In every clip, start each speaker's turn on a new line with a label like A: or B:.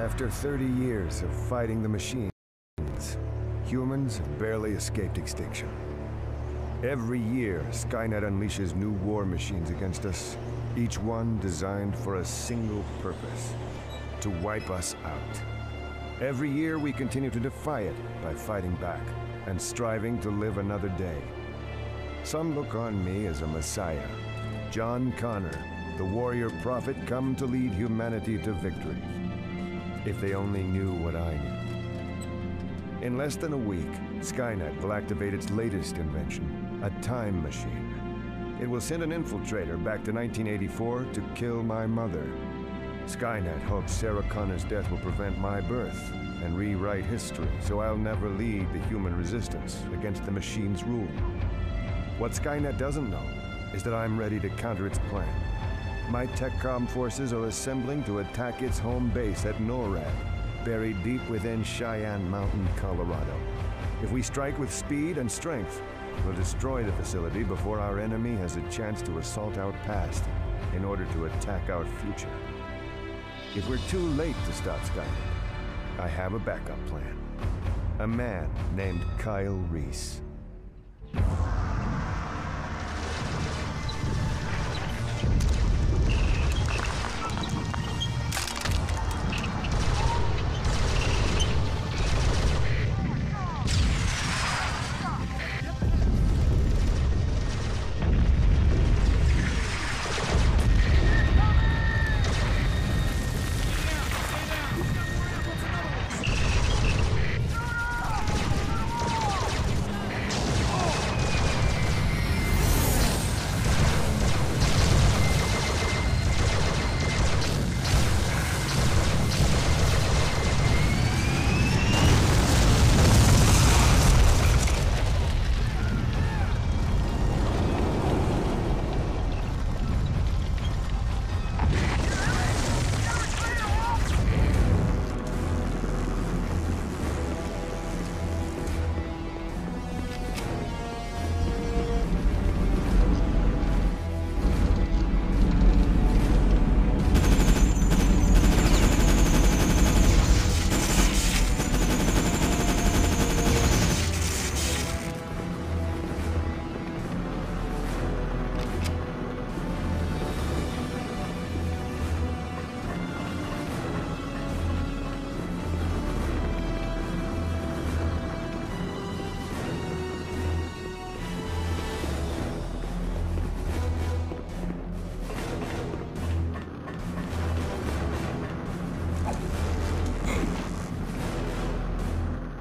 A: After 30 years of fighting the machines, humans have barely escaped extinction. Every year, Skynet unleashes new war machines against us, each one designed for a single purpose, to wipe us out. Every year, we continue to defy it by fighting back and striving to live another day. Some look on me as a messiah, John Connor, the warrior prophet come to lead humanity to victory. If they only knew what I knew. In less than a week, Skynet will activate its latest invention, a time machine. It will send an infiltrator back to 1984 to kill my mother. Skynet hopes Sarah Connor's death will prevent my birth and rewrite history so I'll never lead the human resistance against the machine's rule. What Skynet doesn't know is that I'm ready to counter its plan my TechCom forces are assembling to attack its home base at NORAD, buried deep within Cheyenne Mountain, Colorado. If we strike with speed and strength, we'll destroy the facility before our enemy has a chance to assault our past in order to attack our future. If we're too late to stop Skynet, I have a backup plan. A man named Kyle Reese.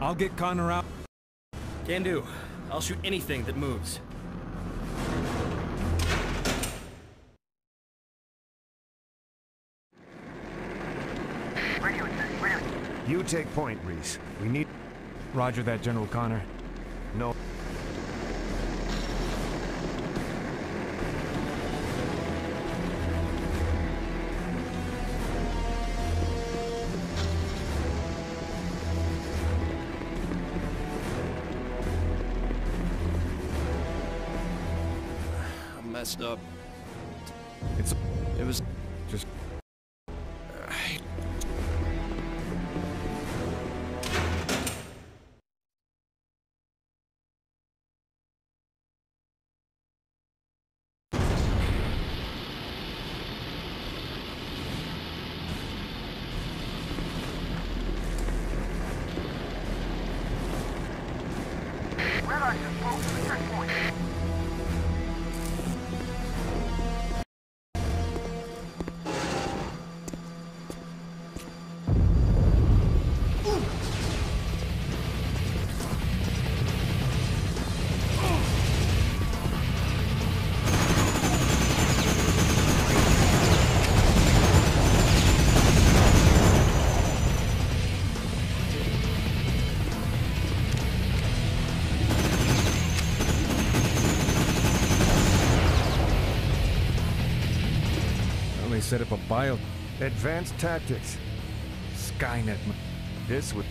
B: I'll get Connor out.
C: Can do. I'll shoot anything that moves.
A: You take point, Reese. We need...
B: Roger that, General Connor. Check point. Set up a bio...
A: Advanced tactics.
B: Skynet...
A: This would...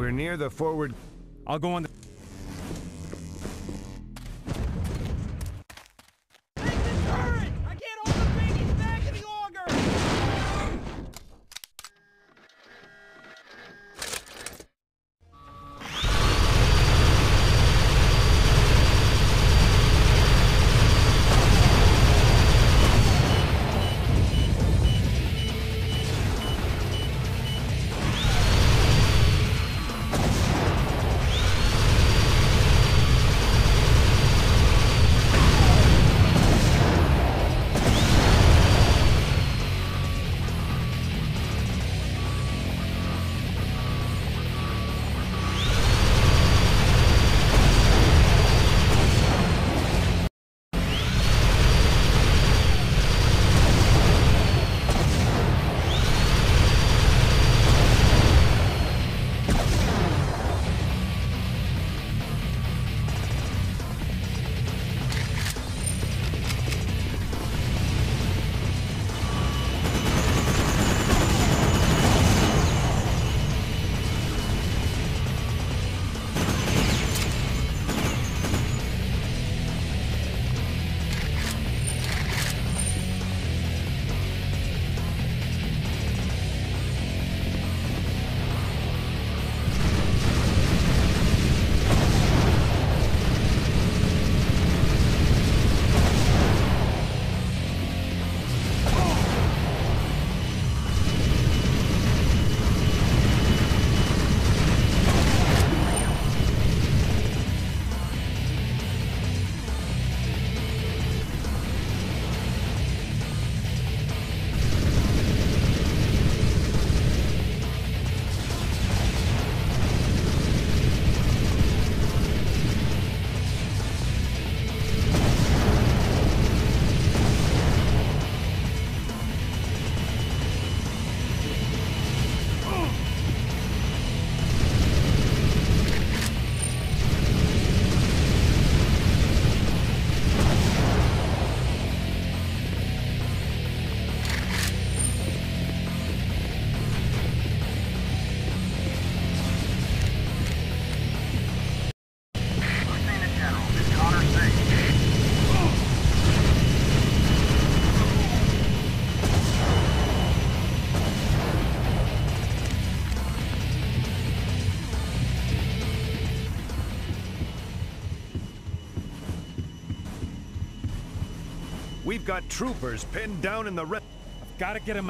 A: We're near the forward.
C: I'll go on the...
A: We've got troopers pinned down in the red.
C: Gotta get him...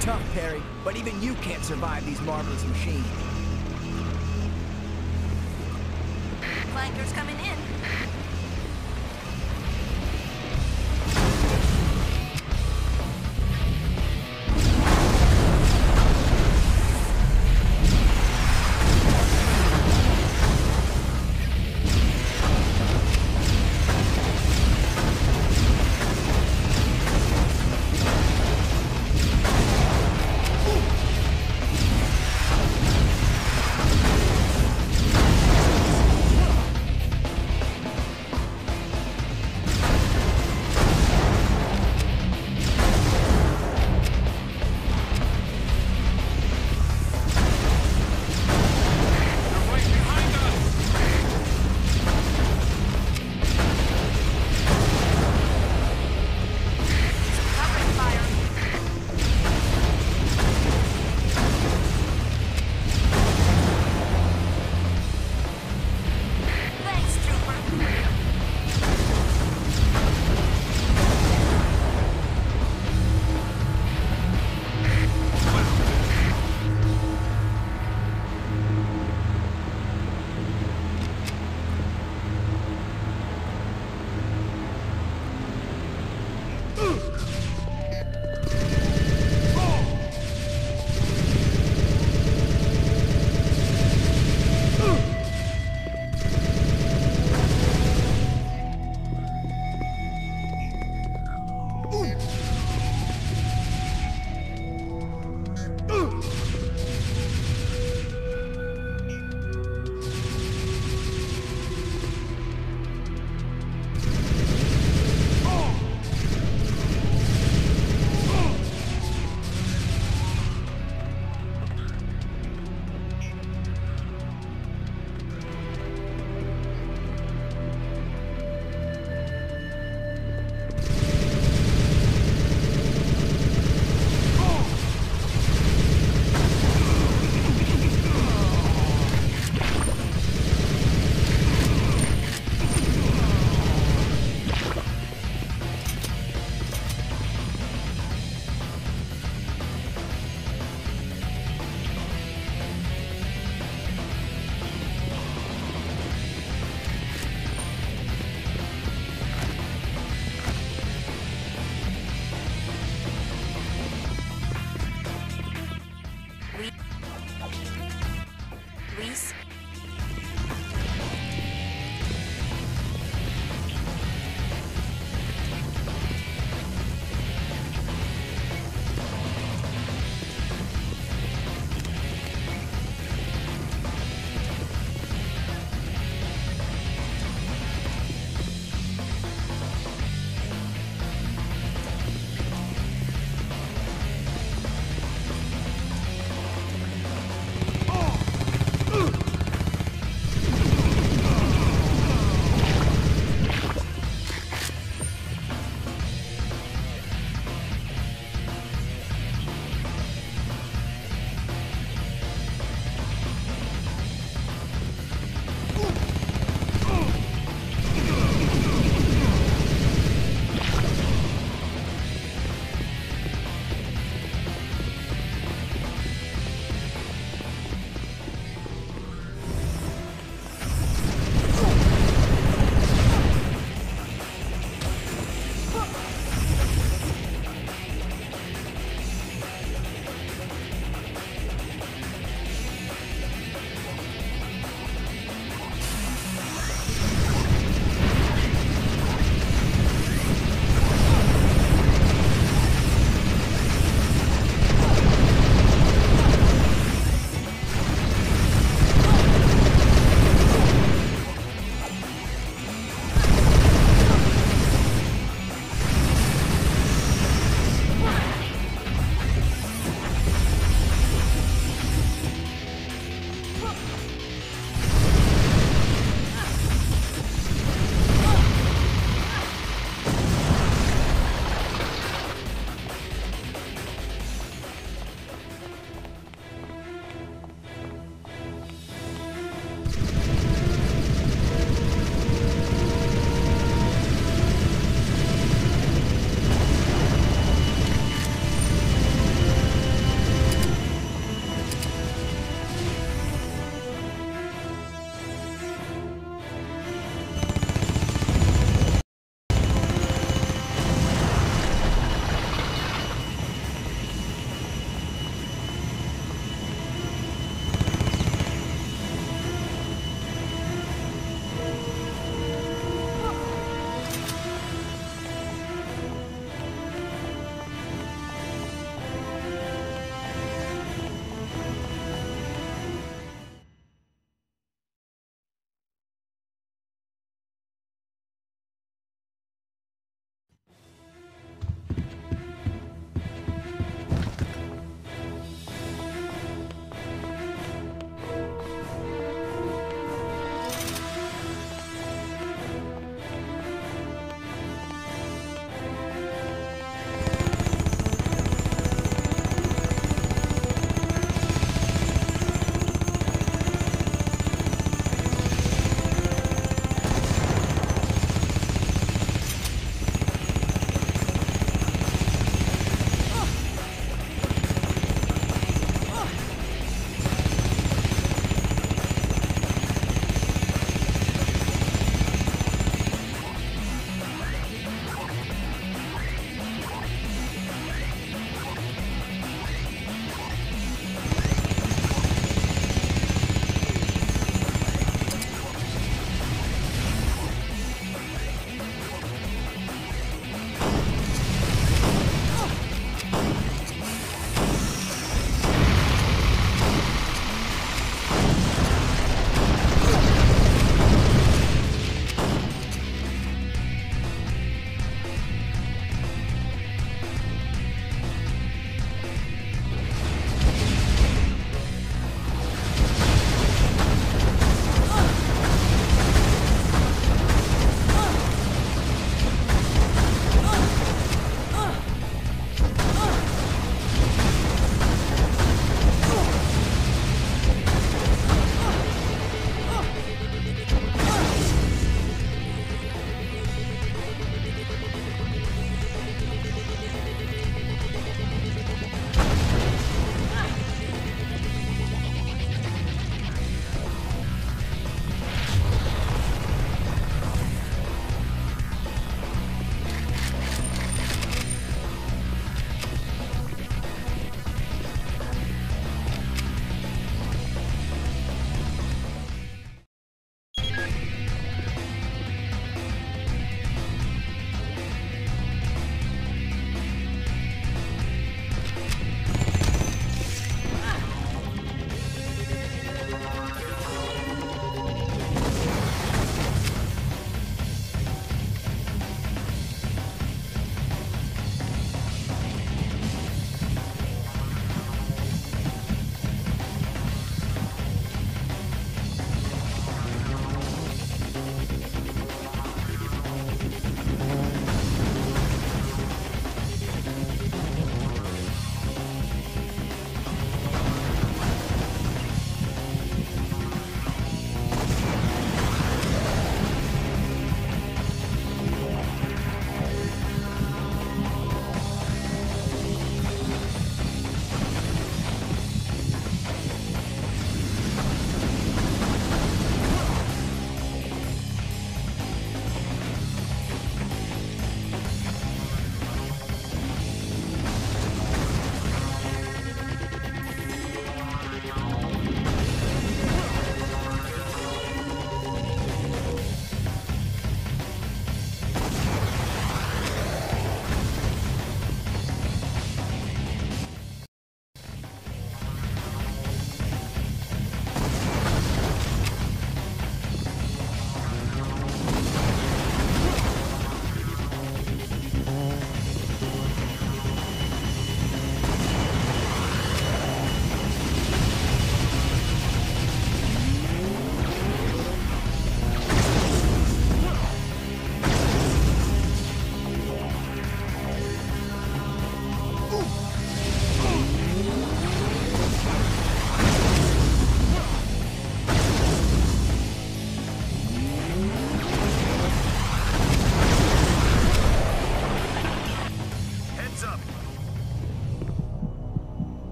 D: tough, Perry, but even you can't survive these marvelous machines.
E: Flankers coming in.